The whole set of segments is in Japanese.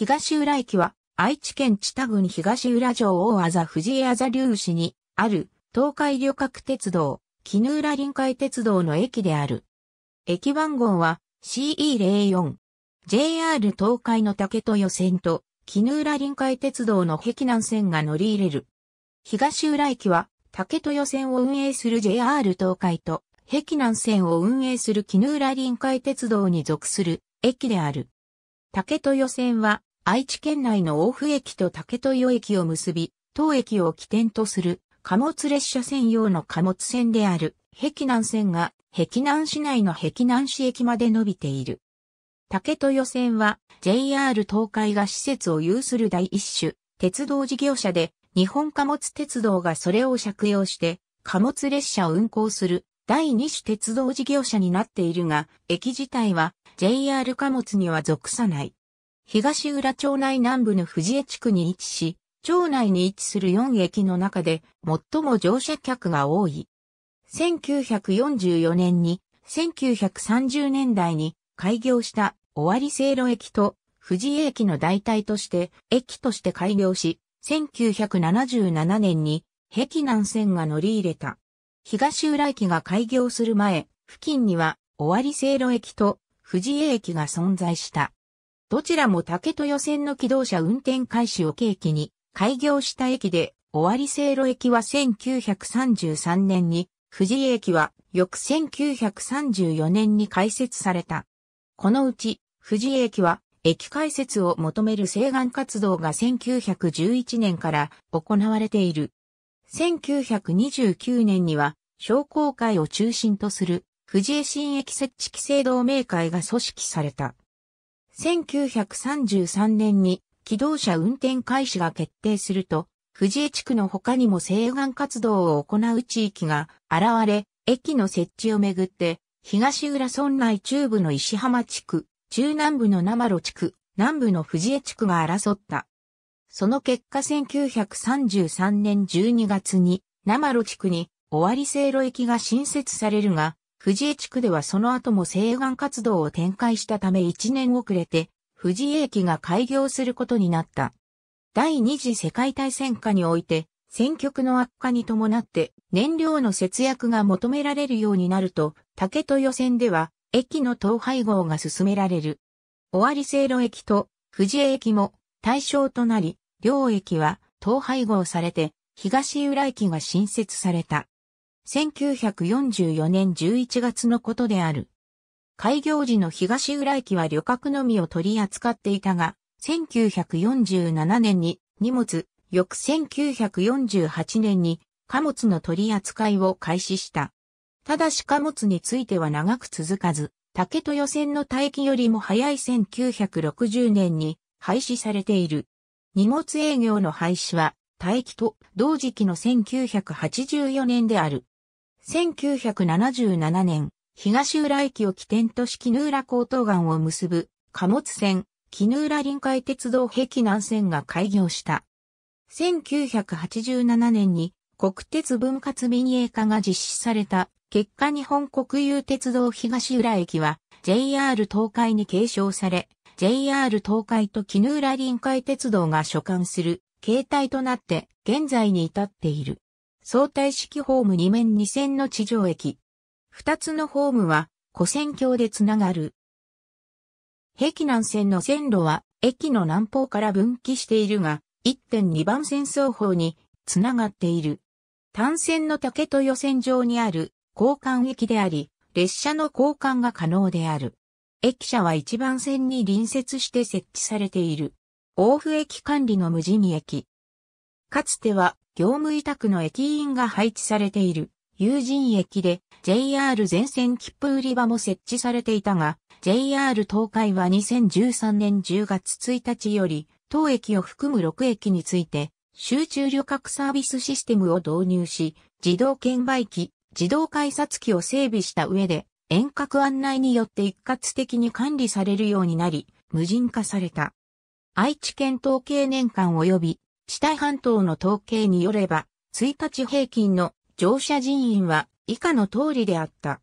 東浦駅は愛知県知多郡東浦城大あざ藤江あざ粒子にある東海旅客鉄道、絹浦臨海鉄道の駅である。駅番号は CE04。JR 東海の竹豊線と絹浦臨海鉄道の壁南線が乗り入れる。東浦駅は竹豊線を運営する JR 東海と壁南線を運営する絹浦臨海鉄道に属する駅である。竹豊線は愛知県内の大府駅と竹豊駅を結び、当駅を起点とする貨物列車専用の貨物線である壁南線が壁南市内の壁南市駅まで伸びている。竹豊線は JR 東海が施設を有する第一種鉄道事業者で日本貨物鉄道がそれを借用して貨物列車を運行する第二種鉄道事業者になっているが、駅自体は JR 貨物には属さない。東浦町内南部の藤江地区に位置し、町内に位置する4駅の中で最も乗車客が多い。1944年に1930年代に開業した尾張線路駅と藤井駅の代替として駅として開業し、1977年に壁南線が乗り入れた。東浦駅が開業する前、付近には尾張線路駅と藤井駅が存在した。どちらも竹豊線の機動車運転開始を契機に開業した駅で、尾張線路駅は1933年に藤井駅は翌1934年に開設された。このうち、藤井駅は駅開設を求める請願活動が1911年から行われている。1929年には商工会を中心とする藤井新駅設置規制同盟会が組織された。1933年に機動車運転開始が決定すると、藤江地区の他にも請願活動を行う地域が現れ、駅の設置をめぐって、東浦村内中部の石浜地区、中南部の生路地区、南部の藤江地区が争った。その結果1933年12月に生路地区に終わり線路駅が新設されるが、藤江地区ではその後も請願活動を展開したため1年遅れて、藤井駅が開業することになった。第二次世界大戦下において、戦局の悪化に伴って燃料の節約が求められるようになると、竹豊線では駅の統廃合が進められる。終わり線路駅と藤井駅も対象となり、両駅は統廃合されて東浦駅が新設された。1944年11月のことである。開業時の東浦駅は旅客のみを取り扱っていたが、1947年に荷物、翌1948年に貨物の取り扱いを開始した。ただし貨物については長く続かず、竹豊線の待機よりも早い1960年に廃止されている。荷物営業の廃止は待機と同時期の1984年である。1977年、東浦駅を起点とし絹浦高等岸を結ぶ貨物船、絹浦臨海鉄道壁南線が開業した。1987年に国鉄分割民営化が実施された結果日本国有鉄道東浦駅は JR 東海に継承され、JR 東海と絹浦臨海鉄道が所管する形態となって現在に至っている。相対式ホーム2面2線の地上駅、二つのホームは、古線橋でつながる。壁南線の線路は、駅の南方から分岐しているが、1.2番線双方につながっている。単線の竹豊線上にある交換駅であり、列車の交換が可能である。駅舎は一番線に隣接して設置されている。大府駅管理の無人駅。かつては業務委託の駅員が配置されている。有人駅で JR 全線切符売り場も設置されていたが、JR 東海は2013年10月1日より、当駅を含む6駅について、集中旅客サービスシステムを導入し、自動券売機、自動改札機を整備した上で、遠隔案内によって一括的に管理されるようになり、無人化された。愛知県統計年間及び、知多半島の統計によれば、1日平均の乗車人員は以下の通りであった。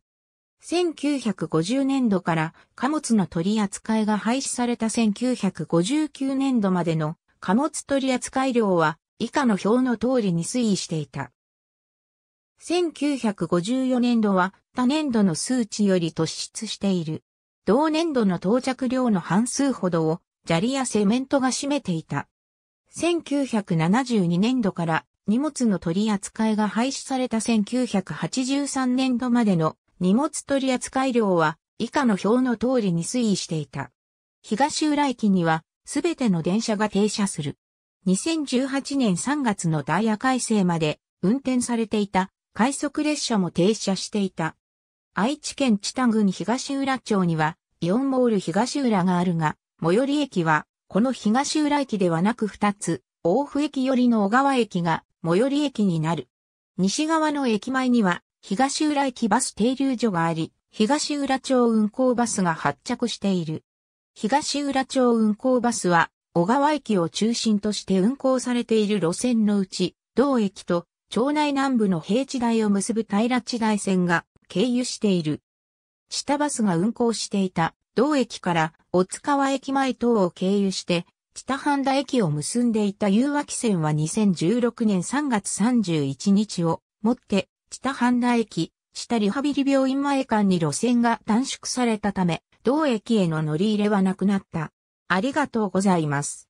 1950年度から貨物の取り扱いが廃止された1959年度までの貨物取扱量は以下の表の通りに推移していた。1954年度は他年度の数値より突出している。同年度の到着量の半数ほどを砂利やセメントが占めていた。1972年度から荷物の取り扱いが廃止された1983年度までの荷物取扱い量は以下の表の通りに推移していた。東浦駅にはすべての電車が停車する。2018年3月のダイヤ改正まで運転されていた快速列車も停車していた。愛知県知多郡東浦町にはイオンモール東浦があるが、最寄り駅はこの東浦駅ではなく二つ、大府駅寄りの小川駅が最寄り駅になる。西側の駅前には東浦駅バス停留所があり、東浦町運行バスが発着している。東浦町運行バスは、小川駅を中心として運行されている路線のうち、同駅と町内南部の平地台を結ぶ平地台線が経由している。下バスが運行していた同駅から大塚川駅前等を経由して、北半田駅を結んでいた有脇線は2016年3月31日をもって北半田駅、下リハビリ病院前間に路線が短縮されたため、同駅への乗り入れはなくなった。ありがとうございます。